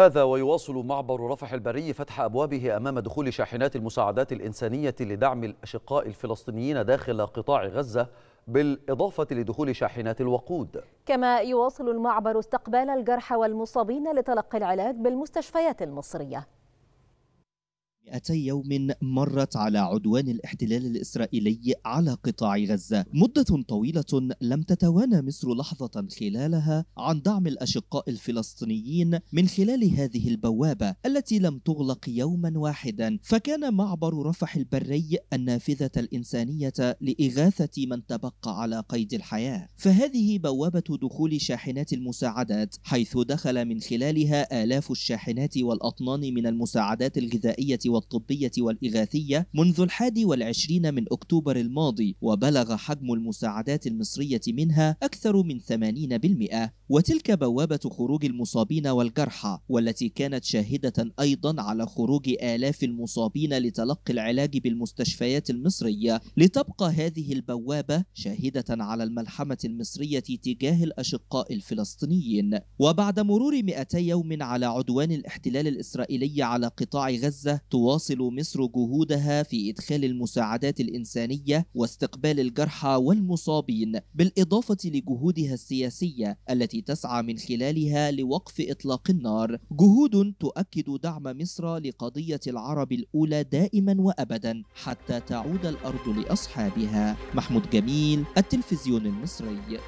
هذا ويواصل معبر رفح البري فتح أبوابه أمام دخول شاحنات المساعدات الإنسانية لدعم الأشقاء الفلسطينيين داخل قطاع غزة بالإضافة لدخول شاحنات الوقود. كما يواصل المعبر استقبال الجرحى والمصابين لتلقي العلاج بالمستشفيات المصرية. 200 يوم مرت على عدوان الاحتلال الإسرائيلي على قطاع غزة. مدة طويلة لم تتوانى مصر لحظة خلالها عن دعم الأشقاء الفلسطينيين من خلال هذه البوابة التي لم تغلق يوما واحدا. فكان معبر رفح البري النافذة الإنسانية لإغاثة من تبقى على قيد الحياة. فهذه بوابة دخول شاحنات المساعدات حيث دخل من خلالها آلاف الشاحنات والأطنان من المساعدات الغذائية والطبية والإغاثية منذ الحادي والعشرين من أكتوبر الماضي وبلغ حجم المساعدات المصرية منها أكثر من 80% وتلك بوابة خروج المصابين والجرحى والتي كانت شاهدة أيضا على خروج آلاف المصابين لتلقي العلاج بالمستشفيات المصرية. لتبقى هذه البوابة شاهدة على الملحمة المصرية تجاه الأشقاء الفلسطينيين. وبعد مرور 200 يوم على عدوان الاحتلال الإسرائيلي على قطاع غزة تواصل مصر جهودها في إدخال المساعدات الإنسانية واستقبال الجرحى والمصابين بالإضافة لجهودها السياسية التي تسعى من خلالها لوقف إطلاق النار. جهود تؤكد دعم مصر لقضية العرب الأولى دائما وأبدا حتى تعود الأرض لأصحابها. محمود جميل التلفزيون المصري.